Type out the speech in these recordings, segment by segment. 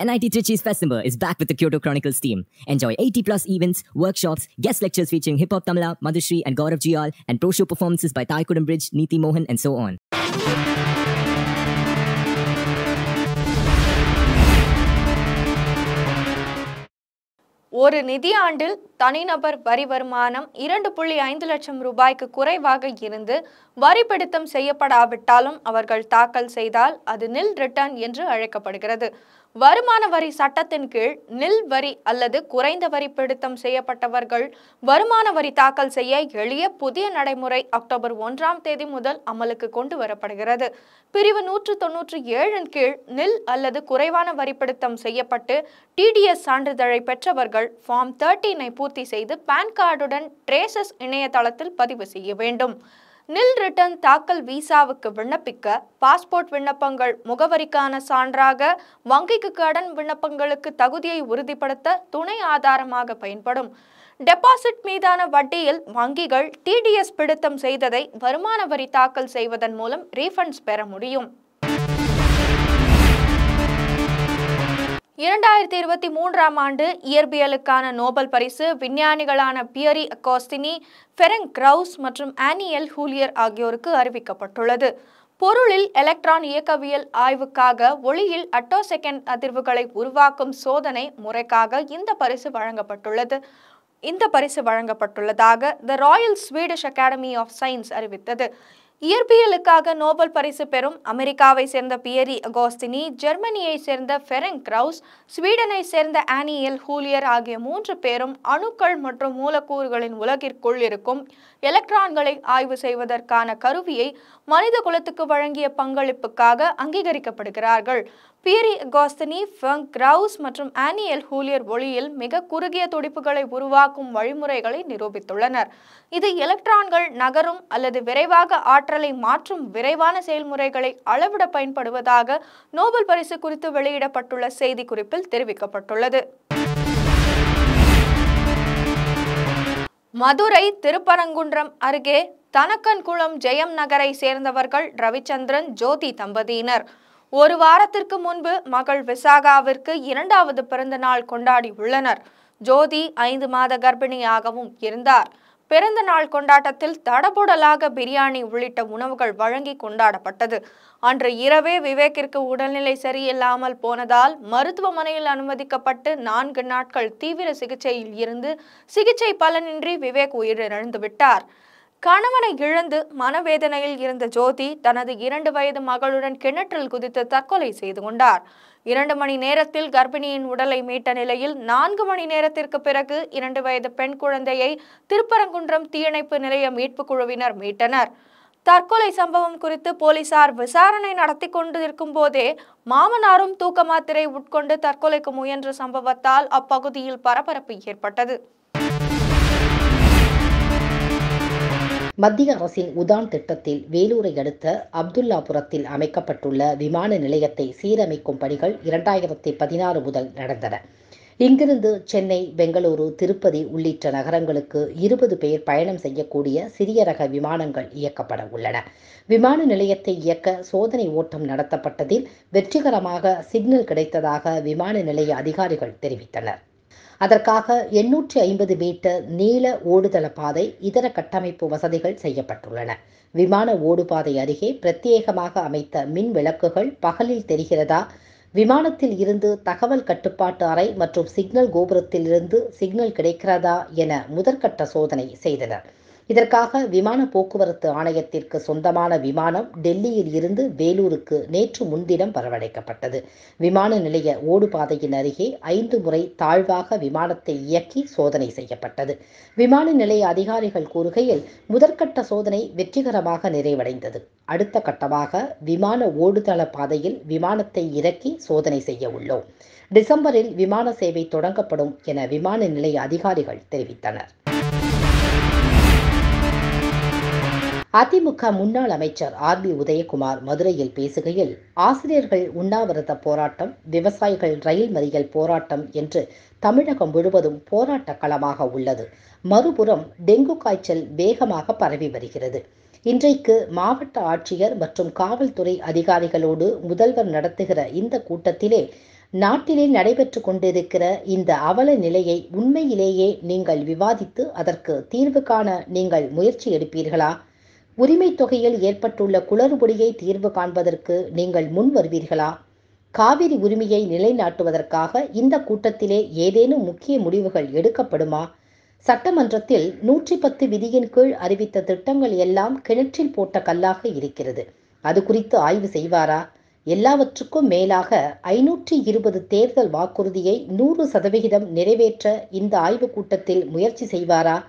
NIT Trichy's Festival is back with the Kyoto Chronicles team. Enjoy 80 plus events, workshops, guest lectures featuring Hip Hop Tamla, Madhushri, and Gaurav Jial, and pro show performances by Thai Bridge, Neeti Mohan, and so on. ஒரு நிதியாண்டில் தனிநபர் வரி வருமானம் இரண்டு புள்ளி ஐந்து லட்சம் ரூபாய்க்கு குறைவாக இருந்து வரி பிடித்தம் செய்யப்படாவிட்டாலும் அவர்கள் தாக்கல் செய்தால் அது நில் ரிட்டர்ன் என்று அழைக்கப்படுகிறது வருமான வரி சட்டத்தின் கீழ் நில் வரி அல்லது குறைந்த வரி பிடித்தம் செய்யப்பட்டவர்கள் வருமான வரி தாக்கல் செய்ய எளிய புதிய நடைமுறை அக்டோபர் ஒன்றாம் தேதி முதல் அமலுக்கு கொண்டு வரப்படுகிறது. பிரிவு நூற்று தொன்னூற்றி ஏழின் கீழ் நில் அல்லது குறைவான வரி பிடித்தம் செய்யப்பட்டு டிடிஎஸ் சான்றிதழை பெற்றவர்கள் ஃபார்ம் தேர்ட்டீனை பூர்த்தி செய்து பான் கார்டுடன் ட்ரேசஸ் இணையதளத்தில் பதிவு செய்ய வேண்டும். நில் ரிட்டர்ன் தாக்கல் விசாவுக்கு விண்ணப்பிக்க பாஸ்போர்ட் விண்ணப்பங்கள் முகவரிக்கான சான்றாக வங்கிக்கு கடன் விண்ணப்பங்களுக்கு தகுதியை உறுதிப்படுத்த துணை ஆதாரமாக பயன்படும். டெபாசிட் மீதான வட்டியில் வங்கிகள் டிடிஎஸ் பிடித்தம் செய்ததை வருமான வரி தாக்கல் செய்வதன் மூலம் ரீஃபண்ட்ஸ் பெற முடியும். இரண்டாயிரத்தி இருபத்தி மூன்றாம் ஆண்டு இயற்பியலுக்கான நோபல் பரிசு விஞ்ஞானிகளான பியரி அகோஸ்டினி ஃபெரங் கிரவுஸ் மற்றும் ஆனியல் ஹூலியர் ஆகியோருக்கு அறிவிக்கப்பட்டுள்ளது. பொருளில் எலக்ட்ரான் இயக்கவியல் ஆய்வுக்காக ஒளியில் அட்டோ செகண்ட் அதிர்வுகளை உருவாக்கும் சோதனை முறைக்காக இந்த பரிசு வழங்கப்பட்டுள்ளது. இந்த பரிசு வழங்கப்பட்டுள்ளதாக the royal Swedish academy of science அறிவித்தது. இயற்பியலுக்காக நோபல் பரிசு பெறும் அமெரிக்காவை சேர்ந்த பியரி அகோஸ்தினி ஜெர்மனியை சேர்ந்த ஃபெரங் கிரவுஸ் ஸ்வீடனை சேர்ந்த ஆனியல் ஹூலியர் ஆகிய மூன்று பேரும் அணுக்கள் மற்றும் மூலக்கூறுகளின் உலகிற்குள் இருக்கும் எலக்ட்ரான்களை ஆய்வு செய்வதற்கான கருவியை மனித குலத்துக்கு வழங்கிய பங்களிப்புக்காக அங்கீகரிக்கப்படுகிறார்கள். பியரி அகோஸ்தினி ஃபெங் கிரவுஸ் மற்றும் ஆனியல் ஹூலியர் ஒளியில் மிக குறுகிய துடிப்புகளை உருவாக்கும் வழிமுறைகளை நிரூபித்துள்ளனர். இது எலக்ட்ரான்கள் நகரும் அல்லது விரைவாக ஆற்றலை மாற்றும் விரைவான செயல்முறைகளை அளவிட பயன்படுவதாக நோபல் பரிசு குறித்து வெளியிடப்பட்டுள்ள செய்திக்குறிப்பில் தெரிவிக்கப்பட்டுள்ளது. மதுரை திருப்பரங்குன்றம் அருகே தனக்கன்குளம் ஜெயம் நகரை சேர்ந்தவர்கள் ரவிச்சந்திரன் ஜோதி தம்பதியினர். ஒரு வாரத்திற்கு முன்பு மகள் விசாகாவிற்கு இரண்டாவது பிறந்த நாள் கொண்டாடி உள்ளனர். ஜோதி ஐந்து மாத கர்ப்பிணியாகவும் இருந்தார். பிறந்த நாள் கொண்டாட்டத்தில் தடபுடலாக பிரியாணி உள்ளிட்ட உணவுகள் வழங்கி கொண்டாடப்பட்டது. அன்று இரவே விவேக்கிற்கு உடல்நிலை சரியில்லாமல் போனதால் மருத்துவமனையில் அனுமதிக்கப்பட்டு நான்கு நாட்கள் தீவிர சிகிச்சையில் இருந்து சிகிச்சை பலனின்றி விவேக் உயிரிழந்து விட்டார் கணவனை இழந்து மனவேதனையில் இருந்த ஜோதி தனது இரண்டு வயது மகளுடன் கிணற்றில் குதித்து தற்கொலை செய்து கொண்டார். இரண்டு மணி நேரத்தில் கர்ப்பிணியின் உடலை மீட்ட நிலையில் நான்கு மணி நேரத்திற்கு பிறகு இரண்டு வயது பெண் குழந்தையை திருப்பரங்குன்றம் தீயணைப்பு நிலைய மீட்பு குழுவினர் மீட்டனர். தற்கொலை சம்பவம் குறித்து போலீசார் விசாரணை நடத்தி கொண்டிருக்கும் போதே மாமனாரும் தூக்க மாத்திரை உட்கொண்டு தற்கொலைக்கு முயன்ற சம்பவத்தால் அப்பகுதியில் பரபரப்பு ஏற்பட்டது. மத்திய அரசின் உதான் திட்டத்தில் வேலூரை அடுத்த அப்துல்லாபுரத்தில் அமைக்கப்பட்டுள்ள விமான நிலையத்தை சீரமைக்கும் பணிகள் இரண்டாயிரத்தி பதினாறு முதல் நடந்தன. இங்கிருந்து சென்னை பெங்களூரு திருப்பதி உள்ளிட்ட நகரங்களுக்கு இருபது பேர் பயணம் செய்யக்கூடிய சிறிய ரக விமானங்கள் இயக்கப்பட உள்ளன. விமான நிலையத்தை இயக்க சோதனை ஓட்டம் நடத்தப்பட்டதில் வெற்றிகரமாக சிக்னல் கிடைத்ததாக விமான நிலைய அதிகாரிகள் தெரிவித்தனர். அதற்காக எண்ணூற்றி ஐம்பது மீட்டர் நீள ஓடுதள பாதை இதர கட்டமைப்பு வசதிகள் செய்யப்பட்டுள்ளன. விமான ஓடுபாதை அருகே பிரத்யேகமாக அமைத்த மின் விளக்குகள் பகலில் தெரிகிறதா? விமானத்தில் இருந்து தகவல் கட்டுப்பாட்டு அறை மற்றும் சிக்னல் கோபுரத்தில் இருந்து சிக்னல் கிடைக்கிறதா என முதற்கட்ட சோதனை செய்தனர். இதற்காக விமான போக்குவரத்து ஆணையத்திற்கு சொந்தமான விமானம் டெல்லியில் இருந்து வேலூருக்கு நேற்று முன்தினம் வரவழைக்கப்பட்டது. விமான நிலைய ஓடுபாதையின் அருகே ஐந்து முறை தாழ்வாக விமானத்தை இயக்கி சோதனை செய்யப்பட்டது. விமான நிலைய அதிகாரிகள் கூறுகையில் முதற்கட்ட சோதனை வெற்றிகரமாக நிறைவடைந்தது. அடுத்த கட்டமாக விமான ஓடுதள பாதையில் விமானத்தை இறக்கி சோதனை செய்ய உள்ளோம். டிசம்பரில் விமான சேவை தொடங்கப்படும் என விமான நிலைய அதிகாரிகள் தெரிவித்தனர். அதிமுக முன்னாள் அமைச்சர் ஆர் பி உதயகுமார் மதுரையில் பேசுகையில் ஆசிரியர்கள் உண்ணாவிரத போராட்டம் விவசாயிகள் ரயில் மறியல் போராட்டம் என்று தமிழகம் முழுவதும் போராட்ட களமாக உள்ளது. மறுபுறம் டெங்கு காய்ச்சல் வேகமாக பரவி வருகிறது. இன்றைக்கு மாவட்ட ஆட்சியர் மற்றும் காவல்துறை அதிகாரிகளோடு முதல்வர் நடத்துகிற இந்த கூட்டத்திலே நாட்டிலே நடைபெற்று கொண்டிருக்கிற இந்த அவல நிலையை உண்மையிலேயே நீங்கள் விவாதித்து அதற்கு தீர்வு காண நீங்கள் முயற்சி எடுப்பீர்களா? உரிமை தொகையில் ஏற்பட்டுள்ள குளறுபடியை தீர்வு காண்பதற்கு நீங்கள் முன் வருவீர்களா? காவிரி உரிமையை நிலைநாட்டுவதற்காக இந்த கூட்டத்திலே ஏதேனும் முக்கிய முடிவுகள் எடுக்கப்படுமா? சட்டமன்றத்தில் நூற்றி பத்து விதியின் கீழ் அறிவித்த திட்டங்கள் எல்லாம் கிணற்றில் போட்ட கல்லாக இருக்கிறது. அது குறித்து ஆய்வு செய்வாரா? எல்லாவற்றுக்கும் மேலாக ஐநூற்றி இருபது தேர்தல் வாக்குறுதியை நூறு சதவிகிதம் நிறைவேற்ற இந்த ஆய்வுக் கூட்டத்தில் முயற்சி செய்வாரா?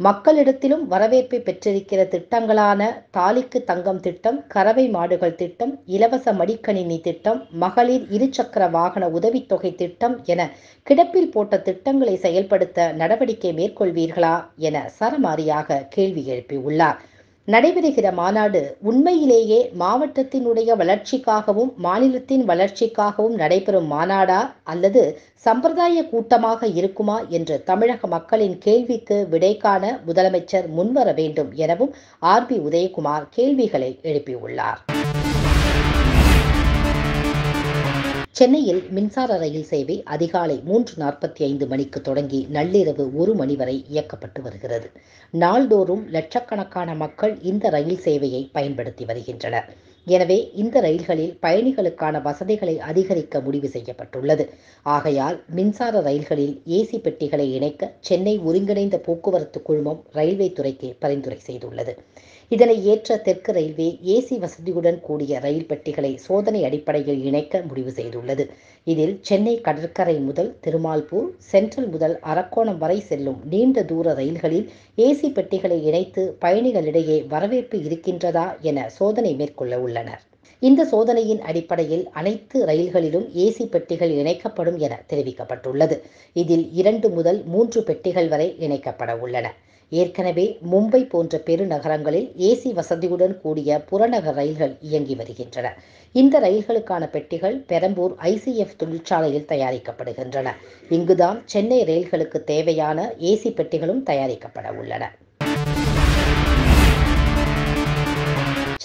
மக்களிடத்திலும் வரவேற்பை பெற்றிருக்கிற திட்டங்களான தாலிக்கு தங்கம் திட்டம் கறவை மாடுகள் திட்டம் இலவச மடிக்கணினி திட்டம் மகளிர் இருசக்கர வாகன உதவித்தொகை திட்டம் என கிடப்பில் போட்ட திட்டங்களை செயல்படுத்த நடவடிக்கை மேற்கொள்வீர்களா என சரமாரியாக கேள்வி எழுப்பியுள்ளார். நடைபெறுகிற மாநாடு உண்மையிலேயே மாவட்டத்தினுடைய வளர்ச்சிக்காகவும் மாநிலத்தின் வளர்ச்சிக்காகவும் நடைபெறும் மாநாடா அல்லது சம்பிரதாய கூட்டமாக இருக்குமா என்று தமிழக மக்களின் கேள்விக்கு விடை காண முதலமைச்சர் முன்வர வேண்டும் எனவும் ஆர் பி உதயகுமார் கேள்விகளை எழுப்பியுள்ளார். சென்னையில் மின்சார ரயில் சேவை அதிகாலை மூன்று நாற்பத்தி ஐந்து மணிக்கு தொடங்கி நள்ளிரவு ஒரு மணி வரை இயக்கப்பட்டு வருகிறது. நாள்தோறும் லட்சக்கணக்கான மக்கள் இந்த ரயில் சேவையை பயன்படுத்தி வருகின்றனர். எனவே இந்த ரயில்களில் பயணிகளுக்கான வசதிகளை அதிகரிக்க முடிவு செய்யப்பட்டுள்ளது. ஆகையால் மின்சார ரயில்களில் ஏசி பெட்டிகளை இணைக்க சென்னை ஒருங்கிணைந்த போக்குவரத்து குழுமம் ரயில்வே துறைக்கு பரிந்துரை செய்துள்ளது. இதனை ஏற்ற தெற்கு ரயில்வே ஏசி வசதியுடன் கூடிய ரயில் பெட்டிகளை சோதனை அடிப்படையில் இணைக்க முடிவு செய்துள்ளது. இதில் சென்னை கடற்கரை முதல் திருமால்பூர் சென்ட்ரல் முதல் அரக்கோணம் வரை செல்லும் நீண்ட தூர ரயில்களில் ஏசி பெட்டிகளை இணைத்து பயணிகளிடையே வரவேற்பு இருக்கின்றதா என சோதனை மேற்கொள்ள உள்ளனர். இந்த சோதனையின் அடிப்படையில் அனைத்து ரயில்களிலும் ஏசி பெட்டிகள் இணைக்கப்படும் என தெரிவிக்கப்பட்டுள்ளது. இதில் இரண்டு முதல் மூன்று பெட்டிகள் வரை இணைக்கப்பட உள்ளன. ஏற்கனவே மும்பை போன்ற பெருநகரங்களில் ஏசி வசதியுடன் கூடிய புறநகர் ரயில்கள் இயங்கி வருகின்றன. இந்த ரயில்களுக்கான பெட்டிகள் பெரம்பூர் ஐசிஎஃப் தொழிற்சாலையில் தயாரிக்கப்படுகின்றன. இங்குதான் சென்னை ரயில்களுக்கு தேவையான ஏசி பெட்டிகளும் தயாரிக்கப்பட உள்ளன.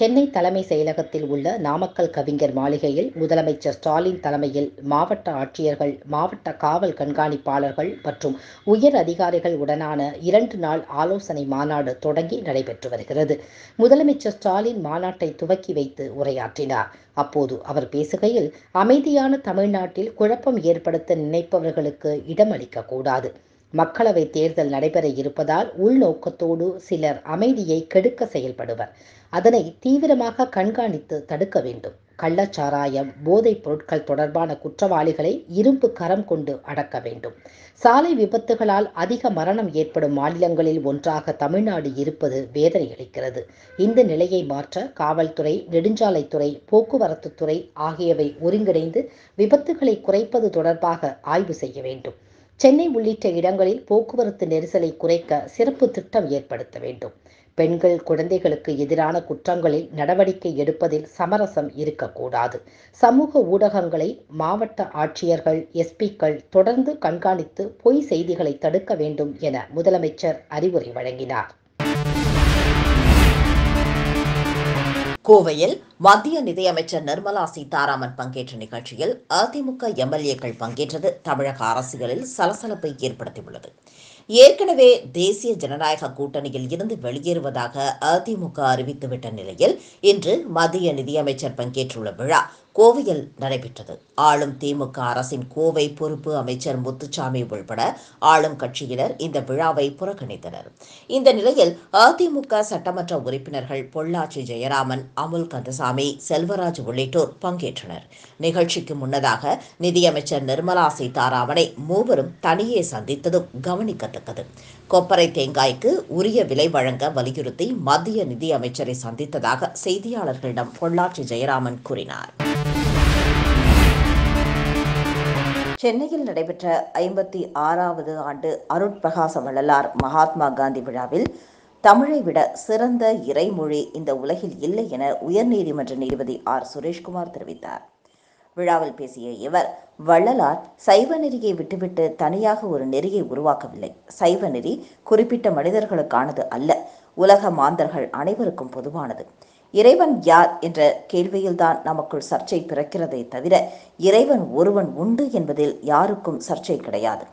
சென்னை தலைமை செயலகத்தில் உள்ள நாமக்கல் கவிஞர் மாளிகையில் முதலமைச்சர் ஸ்டாலின் தலைமையில் மாவட்ட ஆட்சியர்கள் மாவட்ட காவல் கண்காணிப்பாளர்கள் மற்றும் உயர் அதிகாரிகள் உடனான இரண்டு நாள் ஆலோசனை மாநாடு தொடங்கி நடைபெற்று வருகிறது. முதலமைச்சர் ஸ்டாலின் மாநாட்டை துவக்கி வைத்து உரையாற்றினார். அப்போது அவர் பேசுகையில் அமைதியான தமிழ்நாட்டில் குழப்பம் ஏற்படுத்த நினைப்பவர்களுக்கு இடமளிக்கக்கூடாது மக்களவை தேர்தல் நடைபெற இருப்பதால் உள்நோக்கத்தோடு சிலர் அமைதியை கெடுக்க செயல்படுவர். அதனை தீவிரமாக கண்காணித்து தடுக்க வேண்டும். கள்ளச்சாராயம் போதைப் பொருட்கள் தொடர்பான குற்றவாளிகளை இரும்பு கரம் கொண்டு அடக்க வேண்டும். சாலை விபத்துகளால் அதிக மரணம் ஏற்படும் மாநிலங்களில் ஒன்றாக தமிழ்நாடு இருப்பது வேதனை அளிக்கிறது இந்த நிலையை மாற்ற காவல்துறை நெடுஞ்சாலைத்துறை போக்குவரத்து துறை ஆகியவை ஒருங்கிணைந்து விபத்துகளை குறைப்பது தொடர்பாக ஆய்வு செய்ய வேண்டும். சென்னை உள்ளிட்ட இடங்களில் போக்குவரத்து நெரிசலை குறைக்க சிறப்பு திட்டம் ஏற்படுத்த வேண்டும். பெண்கள் குழந்தைகளுக்கு எதிரான குற்றங்களில் நடவடிக்கை எடுப்பதில் சமரசம் இருக்கக்கூடாது. சமூக ஊடகங்களை மாவட்ட ஆட்சியர்கள் எஸ்பிக்கள் தொடர்ந்து கண்காணித்து பொய் செய்திகளை தடுக்க வேண்டும் என முதலமைச்சர் அறிவுரை வழங்கினார். கோவையில் மத்திய நிதியமைச்சர் நிர்மலா சீதாராமன் பங்கேற்ற நிகழ்ச்சியில் அதிமுக எம்எல்ஏக்கள் பங்கேற்றது. தமிழக அரசியலில் சலசலப்பை ஏற்படுத்தியுள்ளது. ஏற்கனவே தேசிய ஜனநாயக கூட்டணியில் இருந்து வெளியேறுவதாக அதிமுக அறிவித்துவிட்ட நிலையில் இன்று மத்திய நிதியமைச்சர் பங்கேற்றுள்ள விழா கோவையில் நடைபெற்றது. ஆளும் திமுக அரசின் கோவை பொறுப்பு அமைச்சர் முத்துச்சாமி உள்பட ஆளும் கட்சியினர் இந்த விழாவை புறக்கணித்தனர். இந்த நிலையில் அதிமுக சட்டமன்ற உறுப்பினர்கள் பொள்ளாச்சி ஜெயராமன் அமுல் கந்தசாமி செல்வராஜ் உள்ளிட்டோர் பங்கேற்றனர். நிகழ்ச்சிக்கு முன்னதாக நிதியமைச்சர் நிர்மலா சீதாராமனை மூவரும் தனியே சந்தித்ததும் கவனிக்கத்தக்கது. கொப்பரை தேங்காய்க்கு உரிய விலை வழங்க வலியுறுத்தி மத்திய நிதியமைச்சரை சந்தித்ததாக செய்தியாளர்களிடம் பொள்ளாச்சி ஜெயராமன் கூறினார். சென்னையில் நடைபெற்ற ஐம்பத்தி ஆறாவது ஆண்டு அருட்பிரகாச வள்ளலார் மகாத்மா காந்தி விழாவில் தமிழை விட சிறந்த இறைமொழி இந்த உலகில் இல்லை என உயர்நீதிமன்ற நீதிபதி ஆர். சுரேஷ்குமார் தெரிவித்தார். விழாவில் பேசிய இவர் வள்ளலார் சைவ நெறியை விட்டுவிட்டு தனியாக ஒரு நெறியை உருவாக்கவில்லை. சைவ நெறி குறிப்பிட்ட மனிதர்களுக்கானது அல்ல உலக மாந்தர்கள் அனைவருக்கும் பொதுவானது. இறைவன் யார் என்ற கேள்வியில்தான் நமக்குள் சர்ச்சை பிறக்கிறதே தவிர இறைவன் ஒருவன் உண்டு என்பதில் யாருக்கும் சர்ச்சை கிடையாது.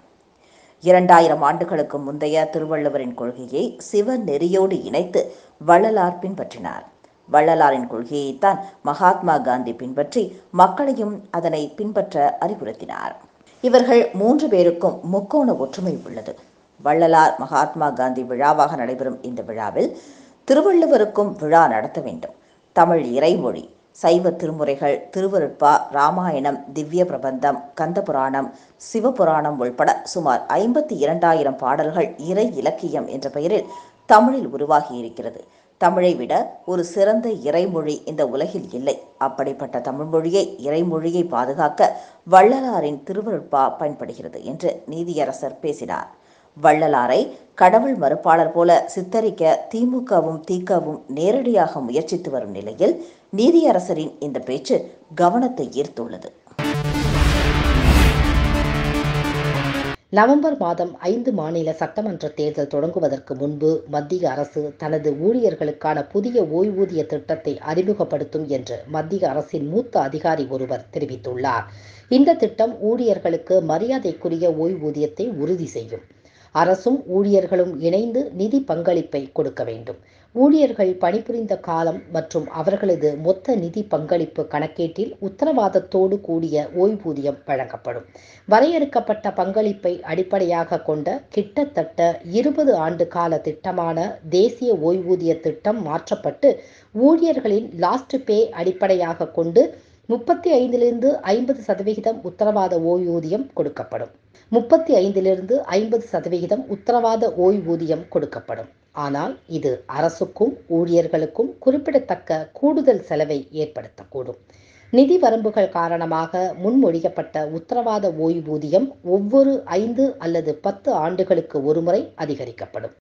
இரண்டாயிரம் ஆண்டுகளுக்கு முந்தைய திருவள்ளுவரின் கொள்கையை சிவ நெறியோடு இணைத்து வள்ளலார் பின்பற்றினார். வள்ளலாரின் கொள்கையைத்தான் மகாத்மா காந்தி பின்பற்றி மக்களையும் அதனை பின்பற்ற அறிவுறுத்தினார். இவர்கள் மூன்று பேருக்கும் முக்கோண ஒற்றுமை உள்ளது. வள்ளலார் மகாத்மா காந்தி விழாவாக நடைபெறும் இந்த விழாவில் திருவள்ளுவருக்கும் விழா நடத்த வேண்டும். தமிழ் இறைமொழி சைவ திருமுறைகள் திருவருட்பா ராமாயணம் திவ்ய பிரபந்தம் கந்தபுராணம் சிவபுராணம் உள்பட சுமார் ஐம்பத்தி இரண்டாயிரம் பாடல்கள் இறை இலக்கியம் என்ற பெயரில் தமிழில் உருவாகி இருக்கிறது. தமிழை விட ஒரு சிறந்த இறைமொழி இந்த உலகில் இல்லை. அப்படிப்பட்ட தமிழ்மொழியை இறைமொழியை பாதுகாக்க வள்ளலாரின் திருவருட்பா பயன்படுகிறது என்று நீதியரசர் பேசினார். வள்ளலாரை கடவுள் மறுப்பாளர் போல சித்தரிக்க திமுகவும் திகவும் நேரடியாக முயற்சித்து வரும் நிலையில் நீதியரசரின் இந்த பேச்சு கவனத்தை ஈர்த்துள்ளது. நவம்பர் மாதம் ஐந்து மாநில சட்டமன்ற தேர்தல் தொடங்குவதற்கு முன்பு மத்திய அரசு தனது ஊழியர்களுக்கான புதிய ஓய்வூதிய திட்டத்தை அறிமுகப்படுத்தும் என்று மத்திய அரசின் மூத்த அதிகாரி ஒருவர் தெரிவித்துள்ளார். இந்த திட்டம் ஊழியர்களுக்கு மரியாதைக்குரிய ஓய்வூதியத்தை உறுதி செய்யும். அரசும் ஊழியர்களும் இணைந்து நிதி பங்களிப்பை கொடுக்க வேண்டும். ஊழியர்கள் பணிபுரிந்த காலம் மற்றும் அவர்களது மொத்த நிதி பங்களிப்பு கணக்கீட்டில் உத்தரவாதத்தோடு கூடிய ஓய்வூதியம் வழங்கப்படும். வரையறுக்கப்பட்ட பங்களிப்பை அடிப்படையாக கொண்ட கிட்டத்தட்ட இருபது ஆண்டு கால திட்டமான தேசிய ஓய்வூதிய திட்டம் மாற்றப்பட்டு ஊழியர்களின் லாஸ்ட் பே அடிப்படையாக கொண்டு முப்பத்தி ஐந்திலிருந்து ஐம்பது சதவிகிதம் உத்தரவாத ஓய்வூதியம் கொடுக்கப்படும். முப்பத்தி ஐந்திலிருந்து ஐம்பது சதவிகிதம் உத்தரவாத ஓய்வூதியம் கொடுக்கப்படும். ஆனால் இது அரசுக்கும் ஊழியர்களுக்கும் குறிப்பிடத்தக்க கூடுதல் செலவை ஏற்படுத்தக்கூடும். நிதி வரம்புகள் காரணமாக முன்மொழியப்பட்ட உத்தரவாத ஓய்வூதியம் ஒவ்வொரு ஐந்து அல்லது பத்து ஆண்டுகளுக்கு ஒருமுறை அதிகரிக்கப்படும்.